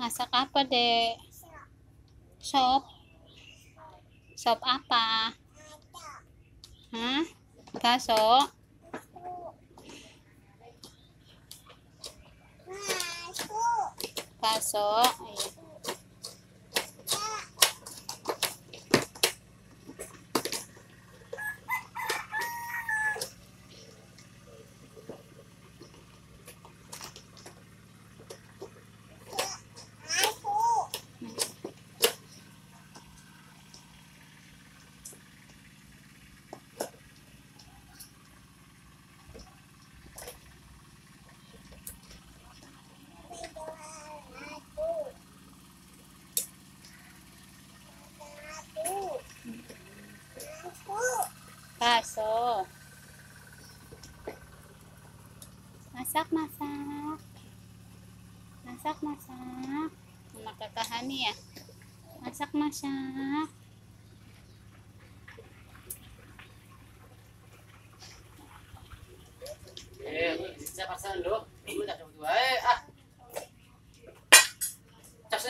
Masak apa, Dek? Sop. Sop apa? Hah? Baso? Baso? Ayan. Baso. Masak, masak. Masak, masak. Mama kakahani ya. Masak, masak. Eh, bisa pasan lo. Udah coba. Eh, ah. Cas